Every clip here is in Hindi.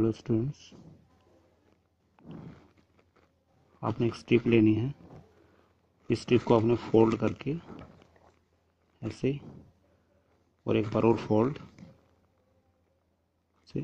हेलो स्टूडेंट्स आपने एक स्ट्रिप लेनी है। इस स्ट्रिप को आपने फोल्ड करके ऐसे और एक बार और फोल्ड से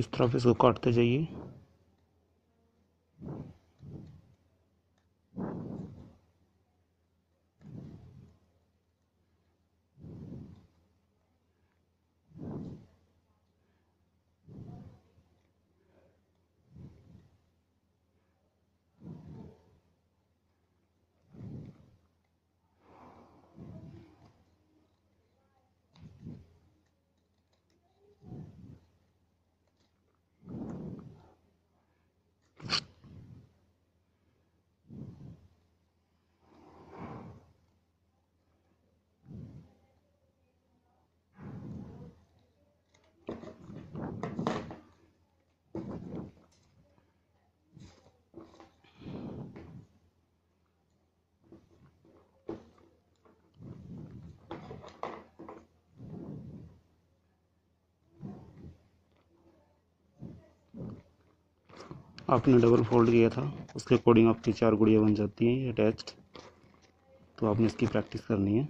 इस तरफ़ इसको काटते जाइए। आपने डबल फोल्ड किया था, उसके अकॉर्डिंग आपकी चार गुड़िया बन जाती हैं अटैच्ड तो आपने इसकी प्रैक्टिस करनी है।